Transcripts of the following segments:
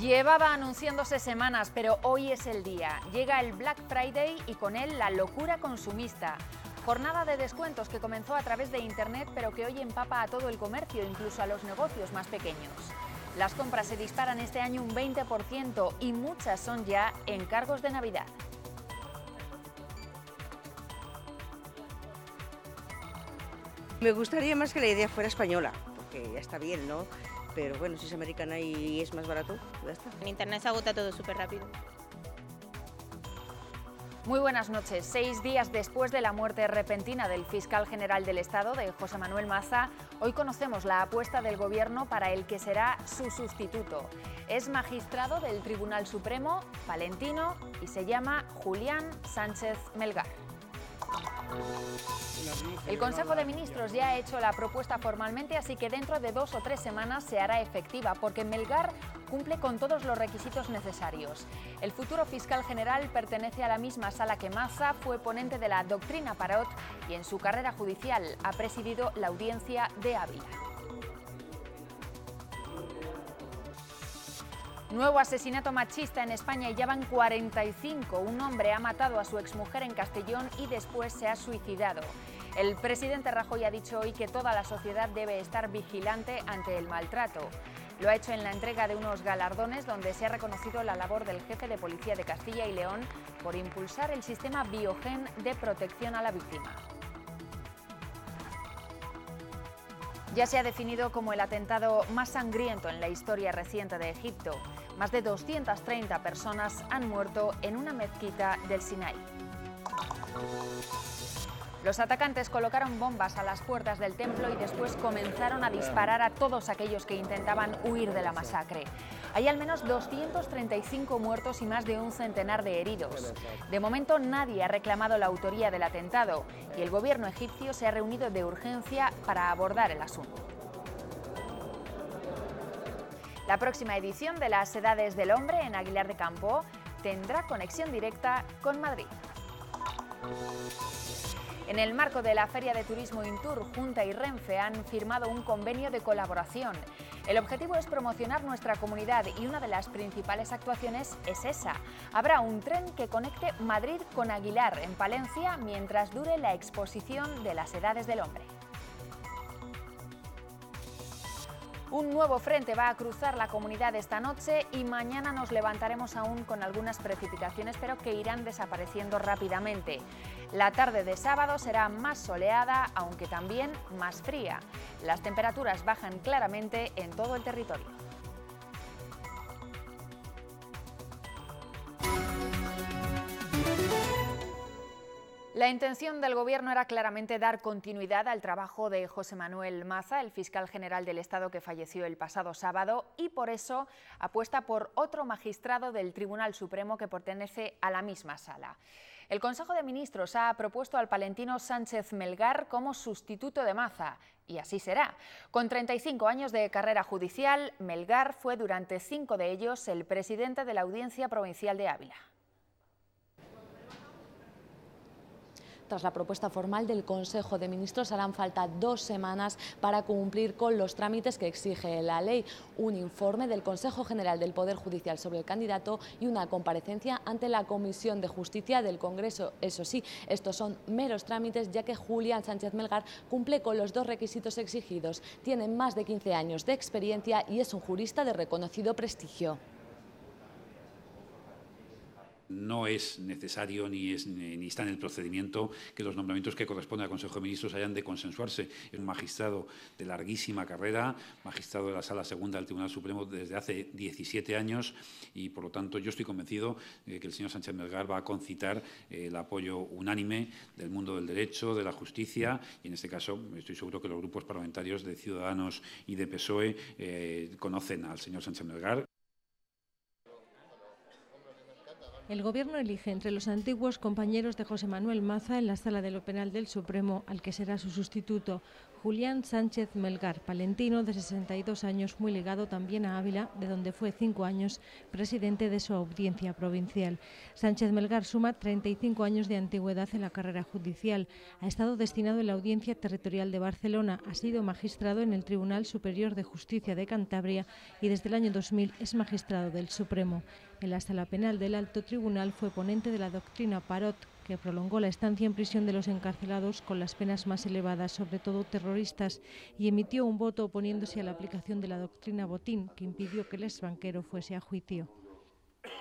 Llevaba anunciándose semanas, pero hoy es el día. Llega el Black Friday y con él la locura consumista. Jornada de descuentos que comenzó a través de Internet, pero que hoy empapa a todo el comercio, incluso a los negocios más pequeños. Las compras se disparan este año un 20% y muchas son ya encargos de Navidad. Me gustaría más que la idea fuera española, porque ya está bien, ¿no? Pero bueno, si es americana y es más barato, ya está. En internet se agota todo súper rápido. Muy buenas noches. Seis días después de la muerte repentina del fiscal general del Estado, de José Manuel Maza, hoy conocemos la apuesta del Gobierno para el que será su sustituto. Es magistrado del Tribunal Supremo, palentino, y se llama Julián Sánchez Melgar. El Consejo de Ministros ya ha hecho la propuesta formalmente, así que dentro de dos o tres semanas se hará efectiva, porque Melgar cumple con todos los requisitos necesarios. El futuro fiscal general pertenece a la misma sala que Maza, fue ponente de la doctrina Parot y en su carrera judicial ha presidido la audiencia de Ávila. Nuevo asesinato machista en España y ya van 45. Un hombre ha matado a su exmujer en Castellón y después se ha suicidado. El presidente Rajoy ha dicho hoy que toda la sociedad debe estar vigilante ante el maltrato. Lo ha hecho en la entrega de unos galardones donde se ha reconocido la labor del jefe de policía de Castilla y León por impulsar el sistema Biogen de protección a la víctima. Ya se ha definido como el atentado más sangriento en la historia reciente de Egipto. Más de 230 personas han muerto en una mezquita del Sinaí. Los atacantes colocaron bombas a las puertas del templo y después comenzaron a disparar a todos aquellos que intentaban huir de la masacre. Hay al menos 235 muertos y más de un centenar de heridos. De momento nadie ha reclamado la autoría del atentado y el gobierno egipcio se ha reunido de urgencia para abordar el asunto. La próxima edición de las Edades del Hombre en Aguilar de Campo tendrá conexión directa con Madrid. En el marco de la Feria de Turismo Intur, Junta y Renfe han firmado un convenio de colaboración. El objetivo es promocionar nuestra comunidad y una de las principales actuaciones es esa. Habrá un tren que conecte Madrid con Aguilar en Palencia mientras dure la exposición de las edades del hombre. Un nuevo frente va a cruzar la comunidad esta noche y mañana nos levantaremos aún con algunas precipitaciones, pero que irán desapareciendo rápidamente. La tarde de sábado será más soleada, aunque también más fría. Las temperaturas bajan claramente en todo el territorio. La intención del Gobierno era claramente dar continuidad al trabajo de José Manuel Maza, el fiscal general del Estado que falleció el pasado sábado, y por eso apuesta por otro magistrado del Tribunal Supremo que pertenece a la misma sala. El Consejo de Ministros ha propuesto al palentino Sánchez Melgar como sustituto de Maza, y así será. Con 35 años de carrera judicial, Melgar fue durante cinco de ellos el presidente de la Audiencia Provincial de Ávila. Tras la propuesta formal del Consejo de Ministros harán falta dos semanas para cumplir con los trámites que exige la ley, un informe del Consejo General del Poder Judicial sobre el candidato y una comparecencia ante la Comisión de Justicia del Congreso. Eso sí, estos son meros trámites ya que Julián Sánchez Melgar cumple con los dos requisitos exigidos. Tiene más de 15 años de experiencia y es un jurista de reconocido prestigio no es necesario ni, es, ni, está en el procedimiento que los nombramientos que corresponden al Consejo de Ministros hayan de consensuarse. Es un magistrado de larguísima carrera, magistrado de la Sala Segunda del Tribunal Supremo desde hace 17 años y, por lo tanto, yo estoy convencido de que el señor Sánchez Melgar va a concitar eh, el apoyo unánime del mundo del derecho, de la justicia y, en este caso, estoy seguro que los grupos parlamentarios de Ciudadanos y de PSOE eh, conocen al señor Sánchez Melgar. El Gobierno elige entre los antiguos compañeros de José Manuel Maza en la Sala de lo Penal del Supremo, al que será su sustituto. Julián Sánchez Melgar, palentino de 62 años, muy ligado también a Ávila, de donde fue cinco años presidente de su audiencia provincial. Sánchez Melgar suma 35 años de antigüedad en la carrera judicial. Ha estado destinado en la Audiencia Territorial de Barcelona, ha sido magistrado en el Tribunal Superior de Justicia de Cantabria y desde el año 2000 es magistrado del Supremo. En la sala penal del Alto Tribunal fue ponente de la doctrina Parot, que prolongó la estancia en prisión de los encarcelados con las penas más elevadas, sobre todo terroristas, y emitió un voto oponiéndose a la aplicación de la doctrina Botín, que impidió que el exbanquero fuese a juicio.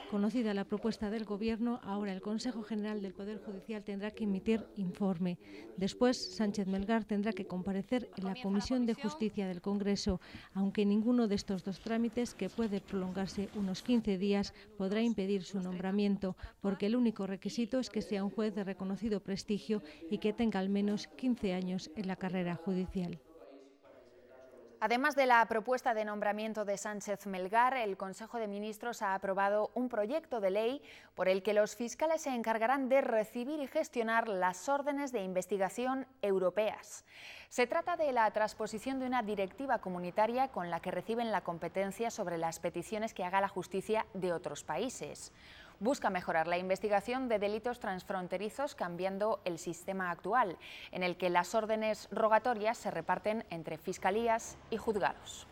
Conocida la propuesta del Gobierno, ahora el Consejo General del Poder Judicial tendrá que emitir informe. Después, Sánchez Melgar tendrá que comparecer en la Comisión de Justicia del Congreso, aunque ninguno de estos dos trámites, que puede prolongarse unos 15 días, podrá impedir su nombramiento, porque el único requisito es que sea un juez de reconocido prestigio y que tenga al menos 15 años en la carrera judicial. Además de la propuesta de nombramiento de Sánchez Melgar, el Consejo de Ministros ha aprobado un proyecto de ley por el que los fiscales se encargarán de recibir y gestionar las órdenes de investigación europeas. Se trata de la transposición de una directiva comunitaria con la que reciben la competencia sobre las peticiones que haga la justicia de otros países busca mejorar la investigación de delitos transfronterizos cambiando el sistema actual, en el que las órdenes rogatorias se reparten entre fiscalías y juzgados.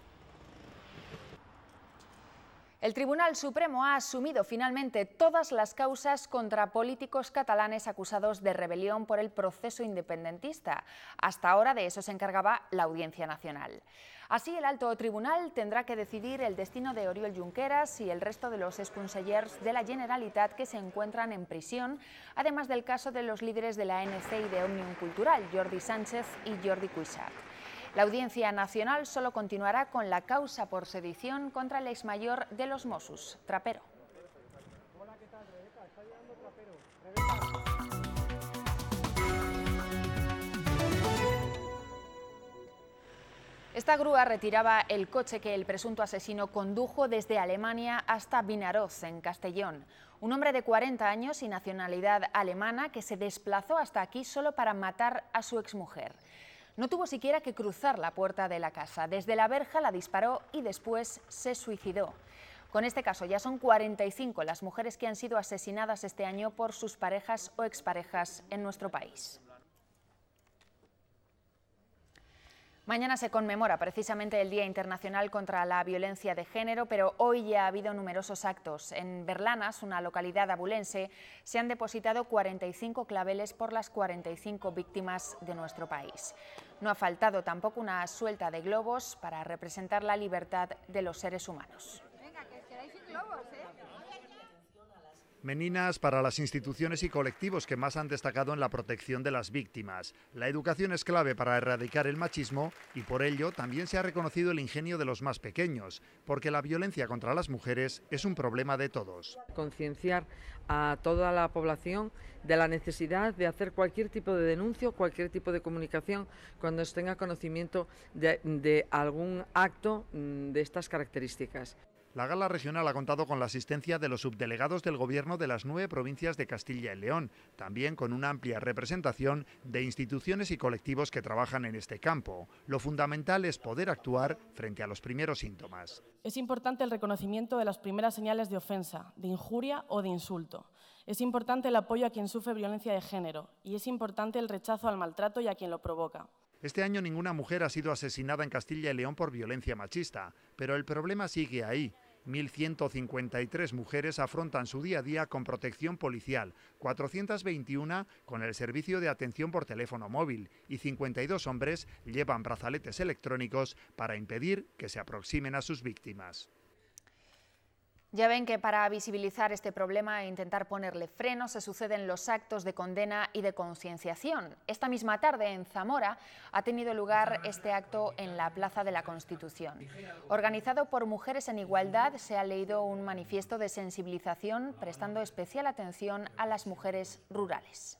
El Tribunal Supremo ha asumido finalmente todas las causas contra políticos catalanes acusados de rebelión por el proceso independentista. Hasta ahora de eso se encargaba la Audiencia Nacional. Así, el alto tribunal tendrá que decidir el destino de Oriol Junqueras y el resto de los exconsellers de la Generalitat que se encuentran en prisión, además del caso de los líderes de la ANC y de Omnium Cultural, Jordi Sánchez y Jordi Cuixart. La Audiencia Nacional solo continuará con la causa por sedición contra el exmayor de los Mossos, Trapero. Esta grúa retiraba el coche que el presunto asesino condujo desde Alemania hasta Vinaroz, en Castellón. Un hombre de 40 años y nacionalidad alemana que se desplazó hasta aquí solo para matar a su exmujer. No tuvo siquiera que cruzar la puerta de la casa. Desde la verja la disparó y después se suicidó. Con este caso ya son 45 las mujeres que han sido asesinadas este año por sus parejas o exparejas en nuestro país. Mañana se conmemora precisamente el Día Internacional contra la Violencia de Género, pero hoy ya ha habido numerosos actos. En Berlanas, una localidad abulense, se han depositado 45 claveles por las 45 víctimas de nuestro país. No ha faltado tampoco una suelta de globos para representar la libertad de los seres humanos. Meninas para las instituciones y colectivos que más han destacado en la protección de las víctimas. La educación es clave para erradicar el machismo y por ello también se ha reconocido el ingenio de los más pequeños, porque la violencia contra las mujeres es un problema de todos. Concienciar a toda la población de la necesidad de hacer cualquier tipo de denuncio, cualquier tipo de comunicación cuando se tenga conocimiento de, de algún acto mm, de estas características. La gala regional ha contado con la asistencia de los subdelegados del Gobierno de las nueve provincias de Castilla y León, también con una amplia representación de instituciones y colectivos que trabajan en este campo. Lo fundamental es poder actuar frente a los primeros síntomas. Es importante el reconocimiento de las primeras señales de ofensa, de injuria o de insulto. Es importante el apoyo a quien sufre violencia de género y es importante el rechazo al maltrato y a quien lo provoca. Este año ninguna mujer ha sido asesinada en Castilla y León por violencia machista, pero el problema sigue ahí 1.153 mujeres afrontan su día a día con protección policial, 421 con el servicio de atención por teléfono móvil y 52 hombres llevan brazaletes electrónicos para impedir que se aproximen a sus víctimas. Ya ven que para visibilizar este problema e intentar ponerle freno se suceden los actos de condena y de concienciación. Esta misma tarde en Zamora ha tenido lugar este acto en la Plaza de la Constitución. Organizado por Mujeres en Igualdad se ha leído un manifiesto de sensibilización prestando especial atención a las mujeres rurales.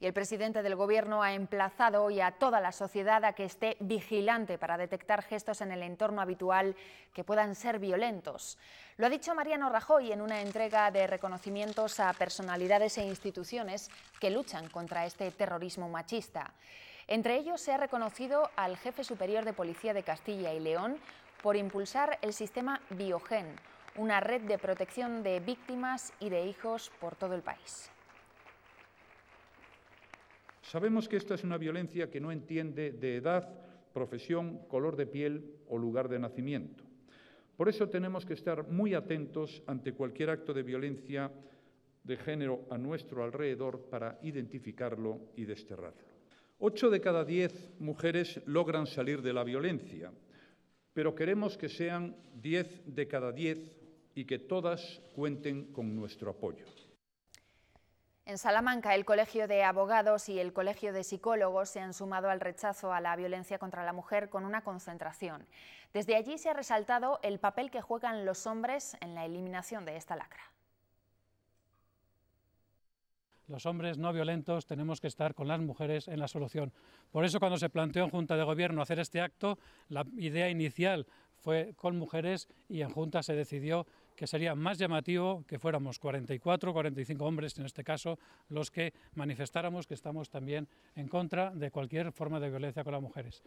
Y el presidente del Gobierno ha emplazado hoy a toda la sociedad a que esté vigilante para detectar gestos en el entorno habitual que puedan ser violentos. Lo ha dicho Mariano Rajoy en una entrega de reconocimientos a personalidades e instituciones que luchan contra este terrorismo machista. Entre ellos se ha reconocido al jefe superior de Policía de Castilla y León por impulsar el sistema Biogen, una red de protección de víctimas y de hijos por todo el país. Sabemos que esta es una violencia que no entiende de edad, profesión, color de piel o lugar de nacimiento. Por eso tenemos que estar muy atentos ante cualquier acto de violencia de género a nuestro alrededor para identificarlo y desterrarlo. Ocho de cada diez mujeres logran salir de la violencia, pero queremos que sean diez de cada diez y que todas cuenten con nuestro apoyo. En Salamanca, el Colegio de Abogados y el Colegio de Psicólogos se han sumado al rechazo a la violencia contra la mujer con una concentración. Desde allí se ha resaltado el papel que juegan los hombres en la eliminación de esta lacra. Los hombres no violentos tenemos que estar con las mujeres en la solución. Por eso cuando se planteó en Junta de Gobierno hacer este acto, la idea inicial fue con mujeres y en Junta se decidió que sería más llamativo que fuéramos 44, 45 hombres, en este caso, los que manifestáramos que estamos también en contra de cualquier forma de violencia con las mujeres.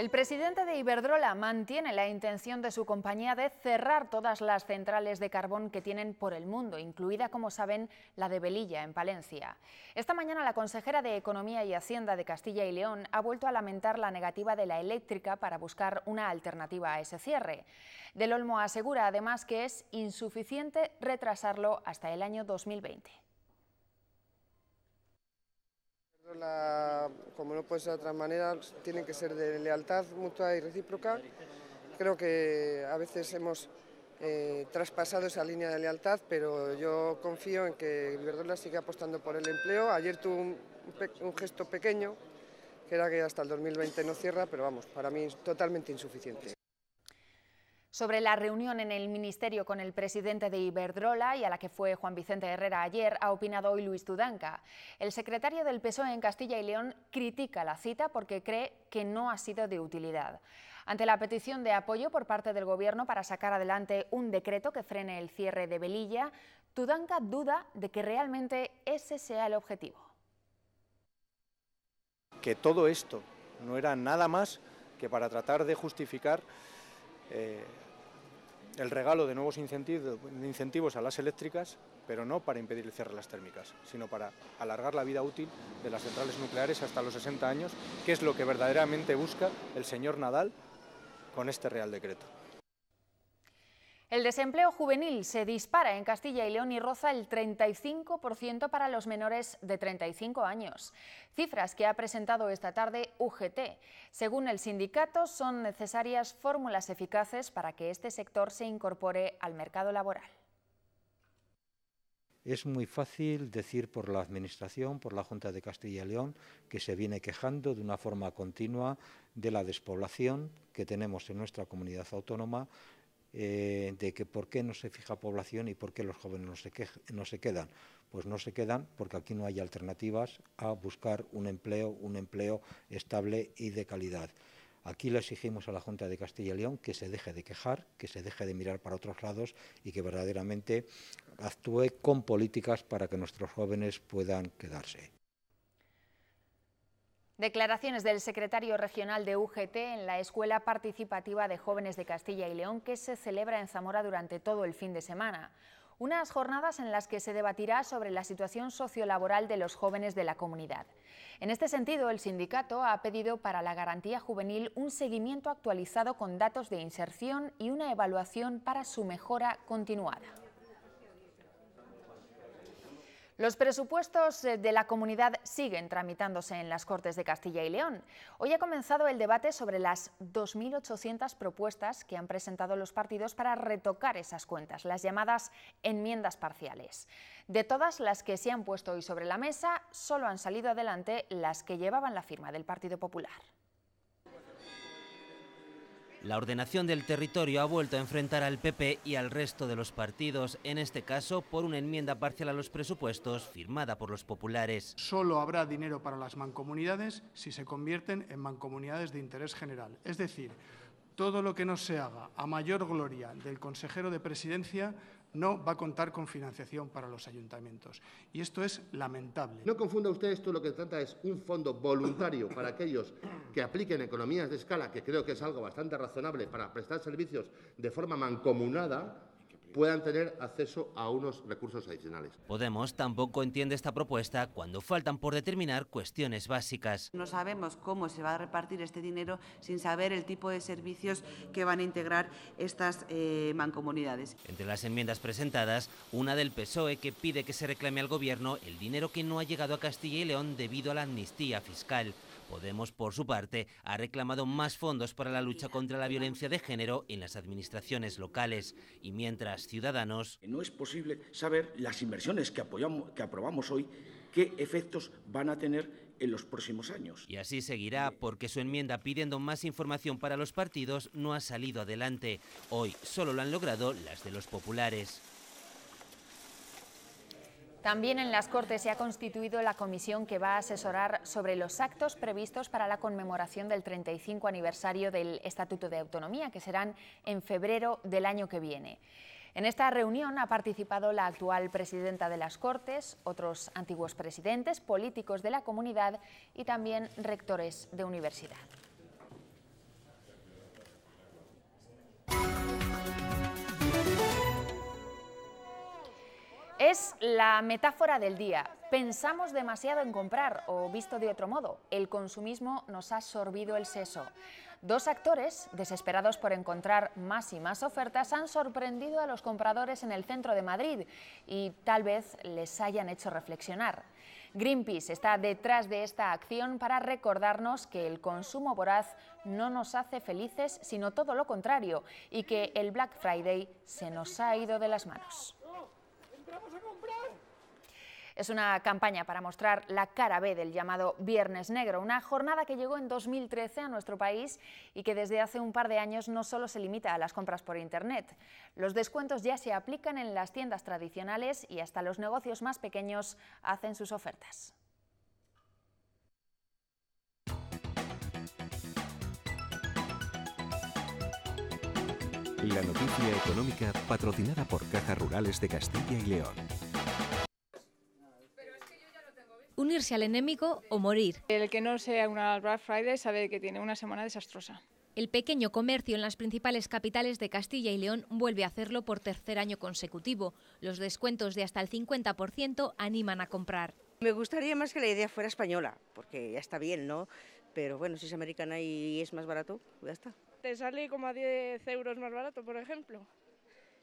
El presidente de Iberdrola mantiene la intención de su compañía de cerrar todas las centrales de carbón que tienen por el mundo, incluida, como saben, la de Belilla, en Palencia. Esta mañana la consejera de Economía y Hacienda de Castilla y León ha vuelto a lamentar la negativa de la eléctrica para buscar una alternativa a ese cierre. Del Olmo asegura además que es insuficiente retrasarlo hasta el año 2020. Como no puede ser de otra manera, tienen que ser de lealtad mutua y recíproca. Creo que a veces hemos eh, traspasado esa línea de lealtad, pero yo confío en que Iberdrola sigue apostando por el empleo. Ayer tuvo un, un gesto pequeño, que era que hasta el 2020 no cierra, pero vamos, para mí es totalmente insuficiente. Sobre la reunión en el Ministerio con el presidente de Iberdrola y a la que fue Juan Vicente Herrera ayer, ha opinado hoy Luis Tudanca. El secretario del PSOE en Castilla y León critica la cita porque cree que no ha sido de utilidad. Ante la petición de apoyo por parte del Gobierno para sacar adelante un decreto que frene el cierre de Velilla, Tudanca duda de que realmente ese sea el objetivo. Que todo esto no era nada más que para tratar de justificar eh, el regalo de nuevos incentivos, a las eléctricas, pero no para impedir el cierre de las térmicas, sino para alargar la vida útil de las centrales nucleares hasta los 60 años, que es lo que verdaderamente busca el señor Nadal con este Real Decreto. El desempleo juvenil se dispara en Castilla y León y roza el 35% para los menores de 35 años. Cifras que ha presentado esta tarde UGT. Según el sindicato, son necesarias fórmulas eficaces para que este sector se incorpore al mercado laboral. Es muy fácil decir por la Administración, por la Junta de Castilla y León, que se viene quejando de una forma continua de la despoblación que tenemos en nuestra comunidad autónoma eh, de que por qué no se fija población y por qué los jóvenes no se, no se quedan. Pues no se quedan porque aquí no hay alternativas a buscar un empleo, un empleo estable y de calidad. Aquí le exigimos a la Junta de Castilla y León que se deje de quejar, que se deje de mirar para otros lados y que verdaderamente actúe con políticas para que nuestros jóvenes puedan quedarse. Declaraciones del secretario regional de UGT en la Escuela Participativa de Jóvenes de Castilla y León que se celebra en Zamora durante todo el fin de semana. Unas jornadas en las que se debatirá sobre la situación sociolaboral de los jóvenes de la comunidad. En este sentido, el sindicato ha pedido para la garantía juvenil un seguimiento actualizado con datos de inserción y una evaluación para su mejora continuada. Los presupuestos eh, de la comunidad siguen tramitándose en las Cortes de Castilla y León. Hoy ha comenzado el debate sobre las 2.800 propuestas que han presentado los partidos para retocar esas cuentas, las llamadas enmiendas parciales. De todas las que se han puesto hoy sobre la mesa, solo han salido adelante las que llevaban la firma del Partido Popular. La ordenación del territorio ha vuelto a enfrentar al PP y al resto de los partidos, en este caso por una enmienda parcial a los presupuestos firmada por los populares. Solo habrá dinero para las mancomunidades si se convierten en mancomunidades de interés general. Es decir, todo lo que no se haga a mayor gloria del consejero de presidencia no va a contar con financiación para los ayuntamientos. Y esto es lamentable. No confunda usted esto, lo que trata es un fondo voluntario para aquellos que apliquen economías de escala, que creo que es algo bastante razonable para prestar servicios de forma mancomunada puedan tener acceso a unos recursos adicionales. Podemos tampoco entiende esta propuesta cuando faltan por determinar cuestiones básicas. No sabemos cómo se va a repartir este dinero sin saber el tipo de servicios que van a integrar estas eh, mancomunidades. Entre las enmiendas presentadas, una del PSOE que pide que se reclame al Gobierno el dinero que no ha llegado a Castilla y León debido a la amnistía fiscal. Podemos, por su parte, ha reclamado más fondos para la lucha contra la violencia de género en las administraciones locales. Y mientras Ciudadanos... No es posible saber las inversiones que, apoyamos, que aprobamos hoy, qué efectos van a tener en los próximos años. Y así seguirá porque su enmienda pidiendo más información para los partidos no ha salido adelante. Hoy solo lo han logrado las de los populares. También en las Cortes se ha constituido la comisión que va a asesorar sobre los actos previstos para la conmemoración del 35 aniversario del Estatuto de Autonomía, que serán en febrero del año que viene. En esta reunión ha participado la actual presidenta de las Cortes, otros antiguos presidentes, políticos de la comunidad y también rectores de universidad. Es la metáfora del día. Pensamos demasiado en comprar o, visto de otro modo, el consumismo nos ha sorbido el seso. Dos actores, desesperados por encontrar más y más ofertas, han sorprendido a los compradores en el centro de Madrid y tal vez les hayan hecho reflexionar. Greenpeace está detrás de esta acción para recordarnos que el consumo voraz no nos hace felices, sino todo lo contrario, y que el Black Friday se nos ha ido de las manos. Es una campaña para mostrar la cara B del llamado Viernes Negro, una jornada que llegó en 2013 a nuestro país y que desde hace un par de años no solo se limita a las compras por Internet. Los descuentos ya se aplican en las tiendas tradicionales y hasta los negocios más pequeños hacen sus ofertas. La noticia económica patrocinada por Cajas Rurales de Castilla y León. Unirse al enemigo o morir. El que no sea una Black Friday sabe que tiene una semana desastrosa. El pequeño comercio en las principales capitales de Castilla y León vuelve a hacerlo por tercer año consecutivo. Los descuentos de hasta el 50% animan a comprar. Me gustaría más que la idea fuera española, porque ya está bien, ¿no? Pero bueno, si es americana y es más barato, ya está. Te sale como a 10 euros más barato, por ejemplo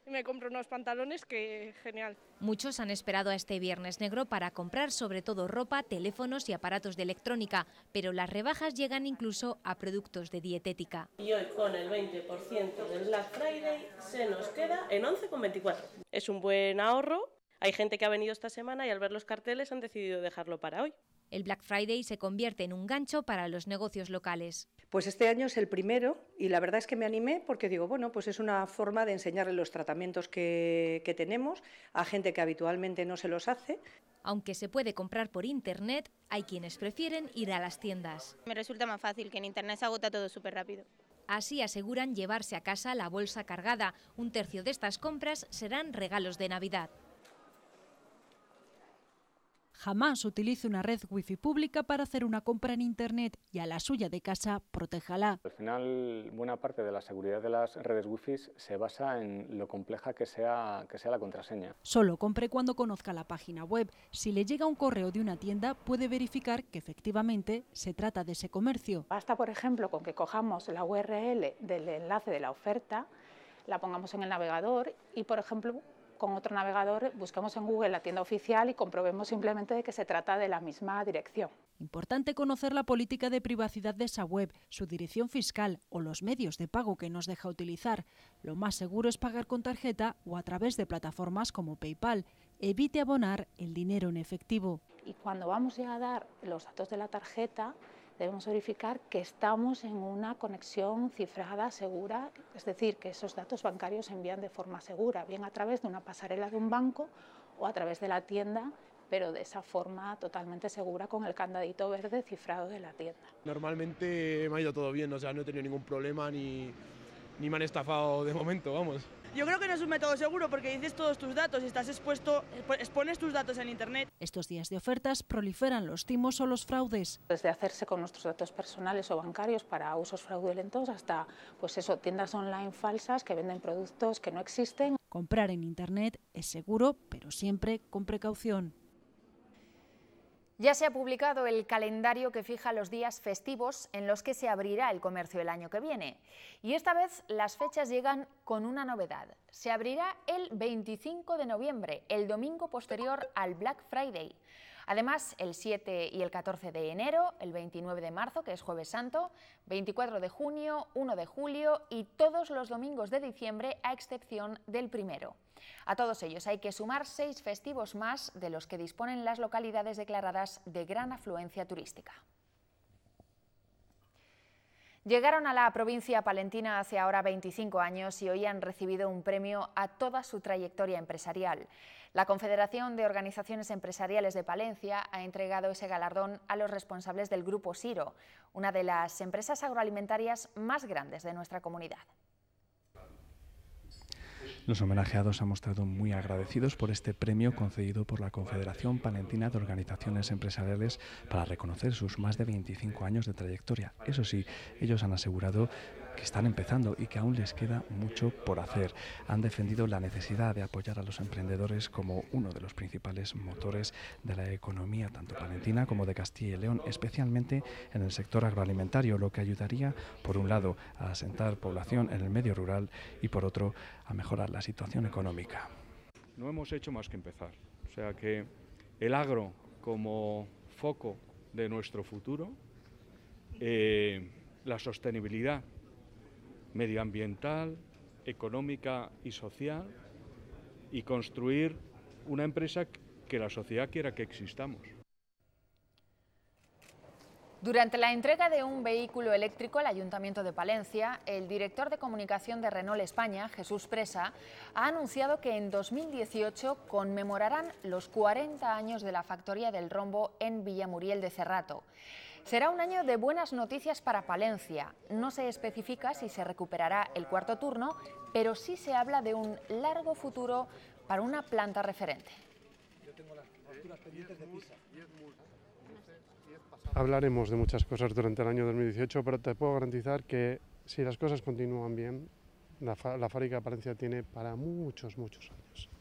y me compro unos pantalones que genial. Muchos han esperado a este Viernes Negro para comprar sobre todo ropa, teléfonos y aparatos de electrónica, pero las rebajas llegan incluso a productos de dietética. Y hoy con el 20% del Black Friday se nos queda en 11,24. Es un buen ahorro. Hay gente que ha venido esta semana y al ver los carteles han decidido dejarlo para hoy. El Black Friday se convierte en un gancho para los negocios locales. Pues este año es el primero y la verdad es que me animé porque digo, bueno, pues es una forma de enseñarle los tratamientos que, que tenemos a gente que habitualmente no se los hace. Aunque se puede comprar por Internet, hay quienes prefieren ir a las tiendas. Me resulta más fácil que en Internet se agota todo súper rápido. Así aseguran llevarse a casa la bolsa cargada. Un tercio de estas compras serán regalos de Navidad. Jamás utilice una red wifi pública para hacer una compra en Internet y a la suya de casa, protéjala. Al final, buena parte de la seguridad de las redes wifi se basa en lo compleja que sea, que sea la contraseña. Solo compre cuando conozca la página web. Si le llega un correo de una tienda, puede verificar que efectivamente se trata de ese comercio. Basta, por ejemplo, con que cojamos la URL del enlace de la oferta, la pongamos en el navegador y, por ejemplo, con otro navegador busquemos en Google la tienda oficial y comprobemos simplemente de que se trata de la misma dirección. Importante conocer la política de privacidad de esa web, su dirección fiscal o los medios de pago que nos deja utilizar. Lo más seguro es pagar con tarjeta o a través de plataformas como PayPal. Evite abonar el dinero en efectivo. Y cuando vamos ya a dar los datos de la tarjeta, debemos verificar que estamos en una conexión cifrada segura, es decir, que esos datos bancarios se envían de forma segura, bien a través de una pasarela de un banco o a través de la tienda pero de esa forma totalmente segura con el candadito verde cifrado de la tienda. Normalmente me ha ido todo bien, o sea, no he tenido ningún problema ni, ni me han estafado de momento, vamos. Yo creo que no es un método seguro porque dices todos tus datos y estás expuesto, expones tus datos en Internet. Estos días de ofertas proliferan los timos o los fraudes. Desde hacerse con nuestros datos personales o bancarios para usos fraudulentos hasta pues eso, tiendas online falsas que venden productos que no existen. Comprar en Internet es seguro, pero siempre con precaución. Ya se ha publicado el calendario que fija los días festivos en los que se abrirá el comercio el año que viene. Y esta vez las fechas llegan con una novedad. Se abrirá el 25 de noviembre, el domingo posterior al Black Friday. Además, el 7 y el 14 de enero, el 29 de marzo, que es jueves santo, 24 de junio, 1 de julio y todos los domingos de diciembre, a excepción del primero. A todos ellos hay que sumar seis festivos más de los que disponen las localidades declaradas de gran afluencia turística. Llegaron a la provincia palentina hace ahora 25 años y hoy han recibido un premio a toda su trayectoria empresarial. La Confederación de Organizaciones Empresariales de Palencia ha entregado ese galardón a los responsables del Grupo Siro, una de las empresas agroalimentarias más grandes de nuestra comunidad. Los homenajeados han mostrado muy agradecidos por este premio concedido por la Confederación Palentina de Organizaciones Empresariales para reconocer sus más de 25 años de trayectoria. Eso sí, ellos han asegurado que están empezando y que aún les queda mucho por hacer. Han defendido la necesidad de apoyar a los emprendedores como uno de los principales motores de la economía, tanto palentina como de Castilla y León, especialmente en el sector agroalimentario, lo que ayudaría, por un lado, a asentar población en el medio rural y, por otro, a mejorar la situación económica. No hemos hecho más que empezar. O sea que el agro como foco de nuestro futuro, eh, la sostenibilidad medioambiental, económica y social y construir una empresa que la sociedad quiera que existamos. Durante la entrega de un vehículo eléctrico al Ayuntamiento de Palencia, el director de comunicación de Renault España, Jesús Presa, ha anunciado que en 2018 conmemorarán los 40 años de la factoría del rombo en Villamuriel de Cerrato. Será un año de buenas noticias para Palencia. No se especifica si se recuperará el cuarto turno, pero sí se habla de un largo futuro para una planta referente. Hablaremos de muchas cosas durante el año 2018, pero te puedo garantizar que si las cosas continúan bien, la, la fábrica de Palencia tiene para muchos, muchos años.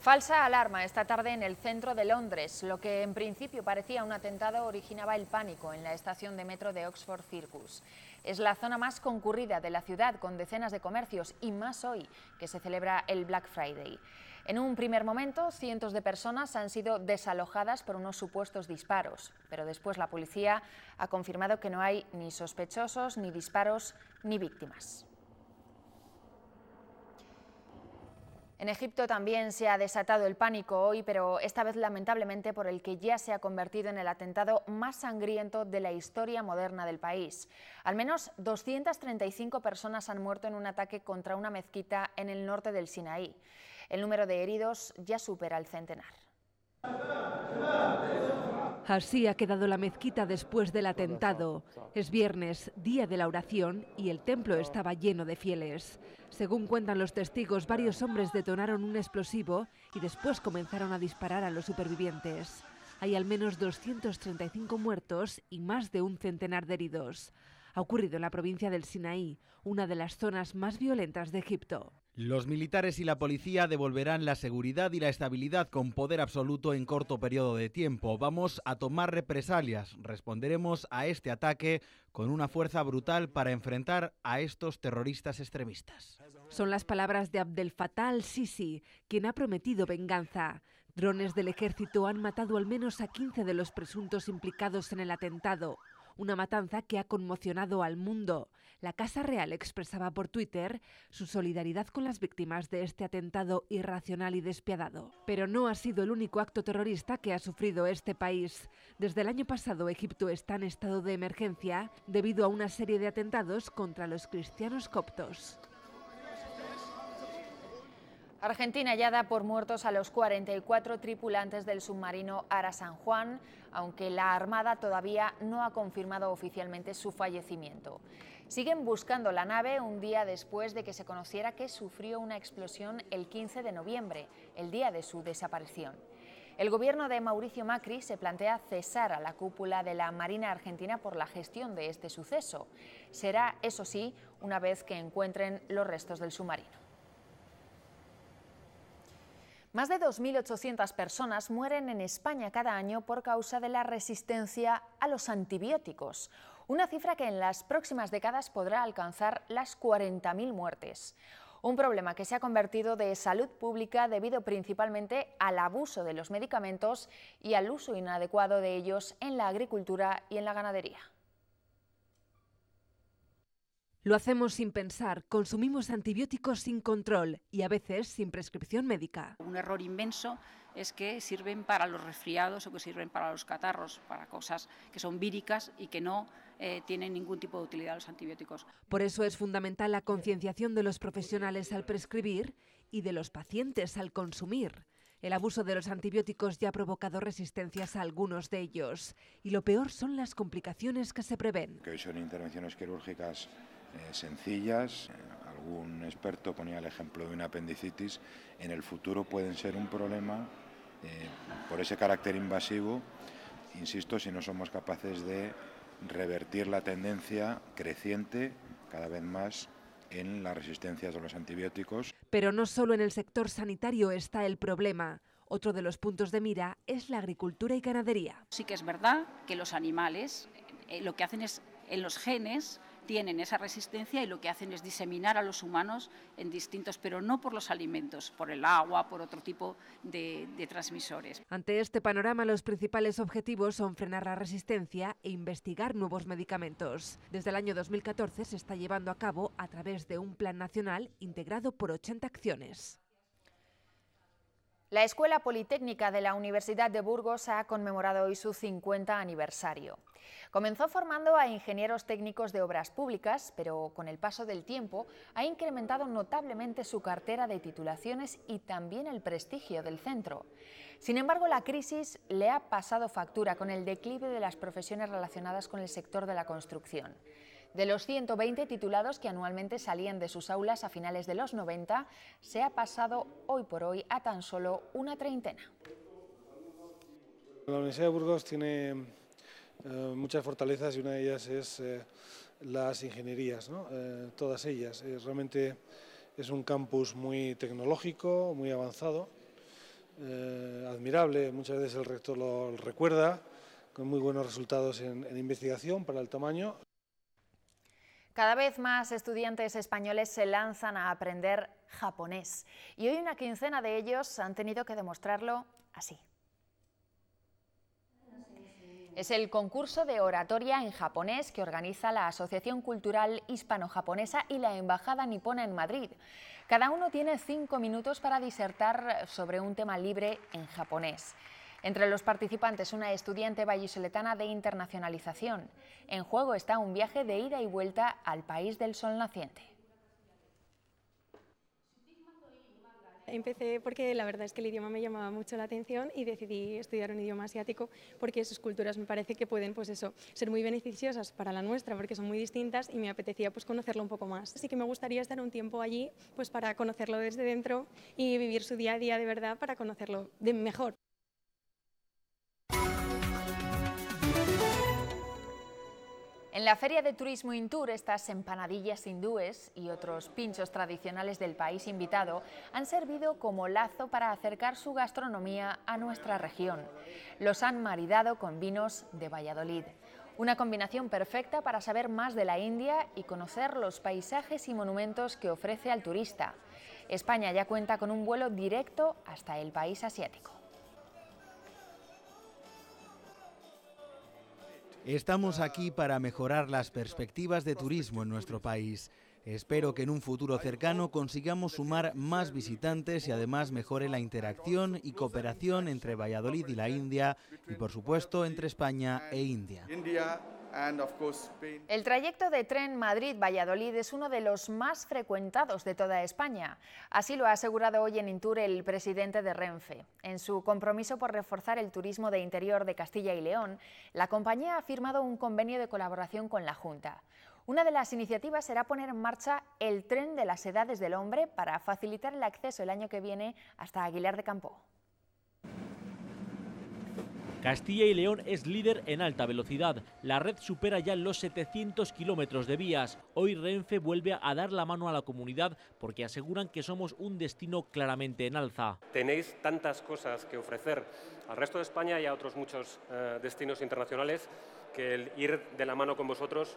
Falsa alarma esta tarde en el centro de Londres. Lo que en principio parecía un atentado originaba el pánico en la estación de metro de Oxford Circus. Es la zona más concurrida de la ciudad con decenas de comercios y más hoy que se celebra el Black Friday. En un primer momento, cientos de personas han sido desalojadas por unos supuestos disparos, pero después la policía ha confirmado que no hay ni sospechosos, ni disparos, ni víctimas. En Egipto también se ha desatado el pánico hoy, pero esta vez lamentablemente por el que ya se ha convertido en el atentado más sangriento de la historia moderna del país. Al menos 235 personas han muerto en un ataque contra una mezquita en el norte del Sinaí. El número de heridos ya supera el centenar. Así ha quedado la mezquita después del atentado. Es viernes, día de la oración, y el templo estaba lleno de fieles. Según cuentan los testigos, varios hombres detonaron un explosivo y después comenzaron a disparar a los supervivientes. Hay al menos 235 muertos y más de un centenar de heridos. Ha ocurrido en la provincia del Sinaí, una de las zonas más violentas de Egipto. Los militares y la policía devolverán la seguridad y la estabilidad con poder absoluto en corto periodo de tiempo. Vamos a tomar represalias. Responderemos a este ataque con una fuerza brutal para enfrentar a estos terroristas extremistas. Son las palabras de Abdel Fattah al-Sisi, quien ha prometido venganza. Drones del ejército han matado al menos a 15 de los presuntos implicados en el atentado. Una matanza que ha conmocionado al mundo. La Casa Real expresaba por Twitter su solidaridad con las víctimas de este atentado irracional y despiadado. Pero no ha sido el único acto terrorista que ha sufrido este país. Desde el año pasado, Egipto está en estado de emergencia debido a una serie de atentados contra los cristianos coptos. Argentina ya da por muertos a los 44 tripulantes del submarino Ara San Juan, aunque la Armada todavía no ha confirmado oficialmente su fallecimiento. Siguen buscando la nave un día después de que se conociera que sufrió una explosión el 15 de noviembre, el día de su desaparición. El gobierno de Mauricio Macri se plantea cesar a la cúpula de la Marina Argentina por la gestión de este suceso. Será, eso sí, una vez que encuentren los restos del submarino. Más de 2.800 personas mueren en España cada año por causa de la resistencia a los antibióticos, una cifra que en las próximas décadas podrá alcanzar las 40.000 muertes. Un problema que se ha convertido de salud pública debido principalmente al abuso de los medicamentos y al uso inadecuado de ellos en la agricultura y en la ganadería. Lo hacemos sin pensar, consumimos antibióticos sin control y a veces sin prescripción médica. Un error inmenso es que sirven para los resfriados o que sirven para los catarros, para cosas que son víricas y que no eh, tienen ningún tipo de utilidad los antibióticos. Por eso es fundamental la concienciación de los profesionales al prescribir y de los pacientes al consumir. El abuso de los antibióticos ya ha provocado resistencias a algunos de ellos y lo peor son las complicaciones que se prevén. Que hoy son intervenciones quirúrgicas eh, sencillas. Algún experto ponía el ejemplo de una apendicitis. En el futuro pueden ser un problema eh, por ese carácter invasivo, insisto, si no somos capaces de revertir la tendencia creciente cada vez más en las resistencias a los antibióticos. Pero no solo en el sector sanitario está el problema. Otro de los puntos de mira es la agricultura y ganadería. Sí que es verdad que los animales eh, lo que hacen es en los genes tienen esa resistencia y lo que hacen es diseminar a los humanos en distintos, pero no por los alimentos, por el agua, por otro tipo de, transmisores. Ante este panorama, los principales objetivos son frenar la resistencia e investigar nuevos medicamentos. Desde el año 2014 se está llevando a cabo a través de un plan nacional integrado por 80 acciones. La Escuela Politécnica de la Universidad de Burgos ha conmemorado hoy su 50 aniversario. Comenzó formando a ingenieros técnicos de obras públicas, pero con el paso del tiempo ha incrementado notablemente su cartera de titulaciones y también el prestigio del centro. Sin embargo, la crisis le ha pasado factura con el declive de las profesiones relacionadas con el sector de la construcción. De los 120 titulados que anualmente salían de sus aulas a finales de los 90, se ha pasado hoy por hoy a tan solo una treintena. La Universidad de Burgos tiene eh, muchas fortalezas y una de ellas es eh, las ingenierías. Eh, todas ellas. realmente es un campus muy tecnológico, muy avanzado, admirable, muchas veces el rector lo recuerda, con muy buenos resultados en investigación para el tamaño. Cada vez más estudiantes españoles se lanzan a aprender japonés y hoy una quincena de ellos han tenido que demostrarlo así. Es el concurso de oratoria en japonés que organiza la Asociación Cultural Hispano-Japonesa y la Embajada Nipona en Madrid. Cada uno tiene cinco minutos para disertar sobre un tema libre en japonés. Entre los participantes, una estudiante vallisoletana de internacionalización. En juego está un viaje de ida y vuelta al país del sol naciente. Empecé porque la verdad es que el idioma me llamaba mucho la atención y decidí estudiar un idioma asiático porque sus culturas me parece que pueden pues eso, ser muy beneficiosas para la nuestra porque son muy distintas y me apetecía pues conocerlo un poco más. Así que me gustaría estar un tiempo allí pues para conocerlo desde dentro y vivir su día a día de verdad para conocerlo de mejor. En la Feria de Turismo Intur, estas empanadillas hindúes y otros pinchos tradicionales del país invitado han servido como lazo para acercar su gastronomía a nuestra región. Los han maridado con vinos de Valladolid. Una combinación perfecta para saber más de la India y conocer los paisajes y monumentos que ofrece al turista. España ya cuenta con un vuelo directo hasta el país asiático. Estamos aquí para mejorar las perspectivas de turismo en nuestro país. Espero que en un futuro cercano consigamos sumar más visitantes y además mejore la interacción y cooperación entre Valladolid y la India y por supuesto entre España e India. El trayecto de tren Madrid-Valladolid es uno de los más frecuentados de toda España. Así lo ha asegurado hoy en Intur el presidente de Renfe. En su compromiso por reforzar el turismo de interior de Castilla y León, la compañía ha firmado un convenio de colaboración con la Junta. Una de las iniciativas será poner en marcha el tren de las edades del hombre para facilitar el acceso el año que viene hasta Aguilar de Campo. Castilla y León es líder en alta velocidad. La red supera ya los 700 kilómetros de vías. Hoy Renfe vuelve a dar la mano a la comunidad porque aseguran que somos un destino claramente en alza. Tenéis tantas cosas que ofrecer al resto de España y a otros muchos eh, destinos internacionales que el ir de la mano con vosotros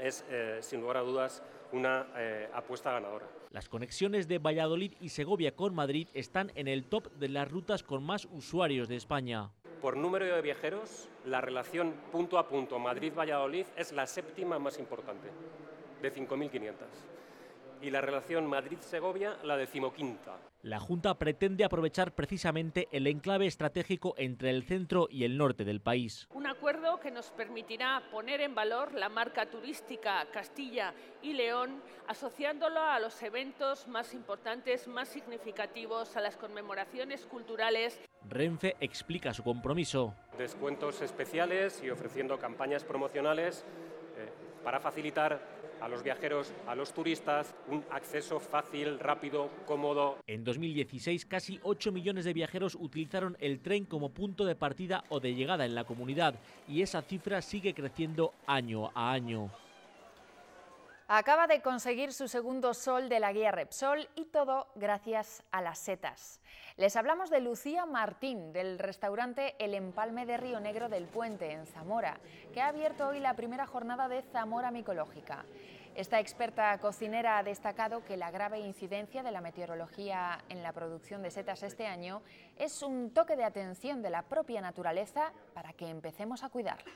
es, eh, sin lugar a dudas, una eh, apuesta ganadora. Las conexiones de Valladolid y Segovia con Madrid están en el top de las rutas con más usuarios de España. Por número de viajeros, la relación punto a punto Madrid-Valladolid es la séptima más importante, de 5.500 y la relación Madrid-Segovia la decimoquinta. La Junta pretende aprovechar precisamente el enclave estratégico entre el centro y el norte del país. Un acuerdo que nos permitirá poner en valor la marca turística Castilla y León, asociándolo a los eventos más importantes, más significativos, a las conmemoraciones culturales. Renfe explica su compromiso. Descuentos especiales y ofreciendo campañas promocionales eh, para facilitar a los viajeros, a los turistas, un acceso fácil, rápido, cómodo. En 2016, casi 8 millones de viajeros utilizaron el tren como punto de partida o de llegada en la comunidad y esa cifra sigue creciendo año a año. Acaba de conseguir su segundo sol de la guía Repsol y todo gracias a las setas. Les hablamos de Lucía Martín, del restaurante El Empalme de Río Negro del Puente, en Zamora, que ha abierto hoy la primera jornada de Zamora Micológica. Esta experta cocinera ha destacado que la grave incidencia de la meteorología en la producción de setas este año es un toque de atención de la propia naturaleza para que empecemos a cuidarla.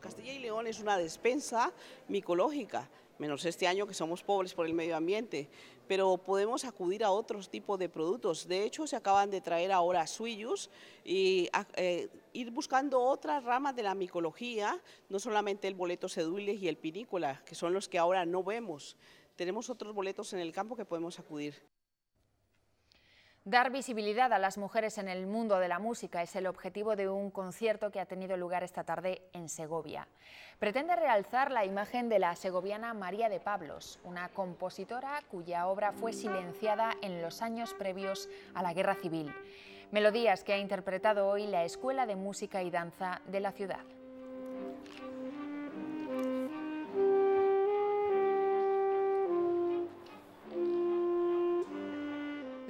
Castilla y León es una despensa micológica, menos este año que somos pobres por el medio ambiente, pero podemos acudir a otros tipos de productos. De hecho, se acaban de traer ahora suyos y eh, ir buscando otras ramas de la micología, no solamente el boleto seduiles y el pinícola, que son los que ahora no vemos. Tenemos otros boletos en el campo que podemos acudir. Dar visibilidad a las mujeres en el mundo de la música es el objetivo de un concierto que ha tenido lugar esta tarde en Segovia. Pretende realzar la imagen de la segoviana María de Pablos, una compositora cuya obra fue silenciada en los años previos a la Guerra Civil. Melodías que ha interpretado hoy la Escuela de Música y Danza de la ciudad.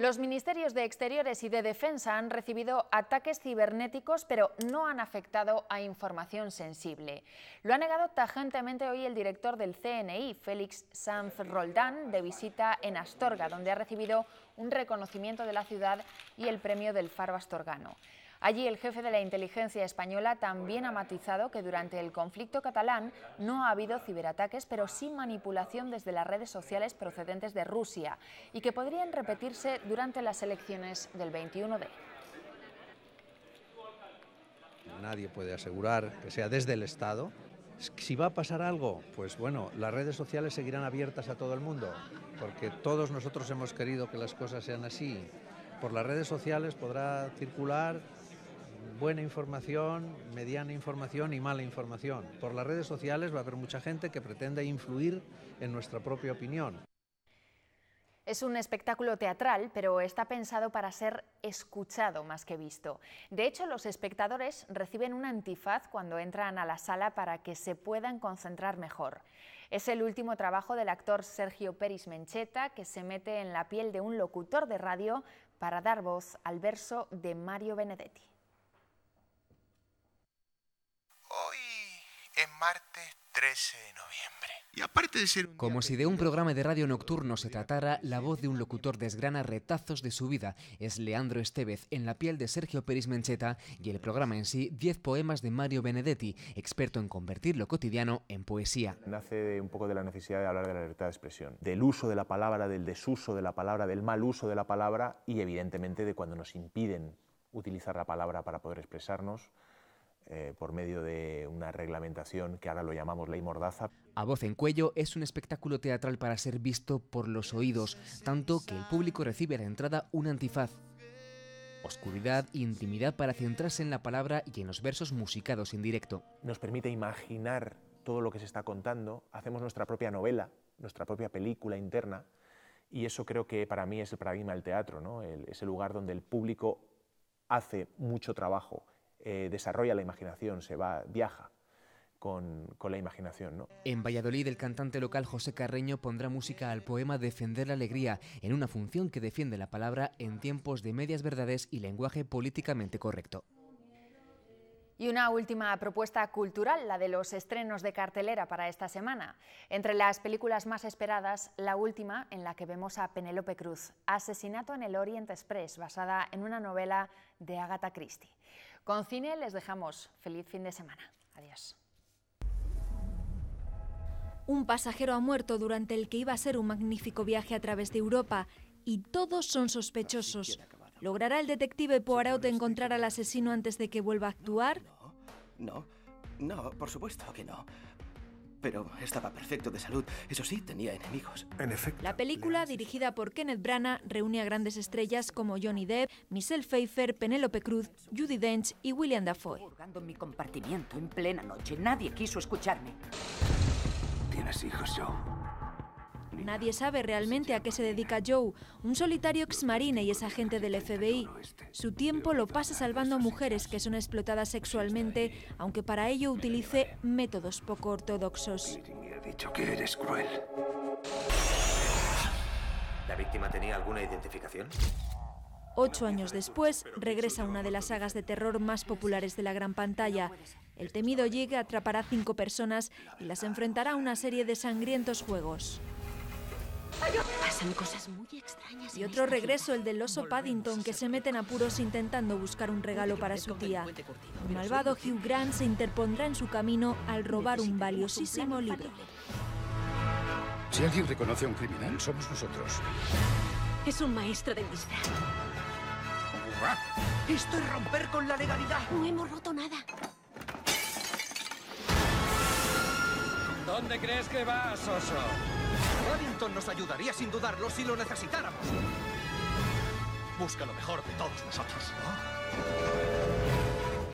Los ministerios de Exteriores y de Defensa han recibido ataques cibernéticos, pero no han afectado a información sensible. Lo ha negado tajantemente hoy el director del CNI, Félix Sanz Roldán, de visita en Astorga, donde ha recibido un reconocimiento de la ciudad y el premio del Faro Astorgano. Allí el jefe de la inteligencia española también ha matizado que durante el conflicto catalán no ha habido ciberataques, pero sí manipulación desde las redes sociales procedentes de Rusia y que podrían repetirse durante las elecciones del 21D. Nadie puede asegurar que sea desde el Estado. Si va a pasar algo, pues bueno, las redes sociales seguirán abiertas a todo el mundo, porque todos nosotros hemos querido que las cosas sean así. Por las redes sociales podrá circular buena información, mediana información y mala información. Por las redes sociales va a haber mucha gente que pretende influir en nuestra propia opinión. Es un espectáculo teatral, pero está pensado para ser escuchado más que visto. De hecho, los espectadores reciben un antifaz cuando entran a la sala para que se puedan concentrar mejor. Es el último trabajo del actor Sergio Peris Mencheta, que se mete en la piel de un locutor de radio para dar voz al verso de Mario Benedetti. Hoy es martes 13 de noviembre. Y aparte de ser Como si de un programa de radio nocturno se tratara, la voz de un locutor desgrana retazos de su vida. Es Leandro Estevez en la piel de Sergio Peris Mencheta y el programa en sí, 10 poemas de Mario Benedetti, experto en convertir lo cotidiano en poesía. Nace un poco de la necesidad de hablar de la libertad de expresión, del uso de la palabra, del desuso de la palabra, del mal uso de la palabra y evidentemente de cuando nos impiden utilizar la palabra para poder expresarnos eh, por medio de una reglamentación que ahora lo llamamos ley mordaza. A voz en cuello es un espectáculo teatral para ser visto por los oídos, tanto que el público recibe a la entrada un antifaz. Oscuridad e intimidad para centrarse en la palabra y en los versos musicados en directo. Nos permite imaginar todo lo que se está contando, hacemos nuestra propia novela, nuestra propia película interna, y eso creo que para mí es el paradigma del teatro, ¿no? el, es el lugar donde el público hace mucho trabajo eh, desarrolla la imaginación, se va, viaja con, con, la imaginación. ¿no? En Valladolid, el cantante local José Carreño pondrá música al poema Defender la Alegría, en una función que defiende la palabra en tiempos de medias verdades y lenguaje políticamente correcto. Y una última propuesta cultural, la de los estrenos de cartelera para esta semana. Entre las películas más esperadas, la última en la que vemos a Penélope Cruz, Asesinato en el Orient Express, basada en una novela de Agatha Christie. Con cine les dejamos feliz fin de semana. Adiós. Un pasajero ha muerto durante el que iba a ser un magnífico viaje a través de Europa y todos son sospechosos. ¿Logrará el detective Poirot encontrar al asesino antes de que vuelva a actuar? No, no, por supuesto que no. Pero estaba perfecto de salud. Eso sí, tenía enemigos. En efecto. La película, dirigida por Kenneth Branagh, reúne a grandes estrellas como Johnny Depp, Michelle Pfeiffer, Penélope Cruz, Judy Dench y William Dafoe. En mi compartimiento en plena noche. Nadie quiso escucharme. ¿Tienes hijos, Joe? Nadie sabe realmente a qué se dedica Joe, un solitario exmarine y es agente del FBI. Su tiempo lo pasa salvando mujeres que son explotadas sexualmente, aunque para ello utilice métodos poco ortodoxos. Me ha dicho que eres cruel. ¿La víctima tenía alguna identificación? Ocho años después, regresa una de las sagas de terror más populares de la gran pantalla. El temido Jig atrapará cinco personas y las enfrentará a una serie de sangrientos juegos. Pasan cosas muy extrañas. Y otro regreso, el del oso Paddington, que se mete en apuros intentando buscar un regalo para su tía. El malvado Hugh Grant se interpondrá en su camino al robar un valiosísimo libro. Si alguien reconoce a un criminal, somos nosotros. Es un maestro del disfraz. Esto es romper con la legalidad. No hemos roto nada. ¿Dónde crees que vas, oso? Paddington nos ayudaría sin dudarlo si lo necesitáramos. Busca lo mejor de todos nosotros.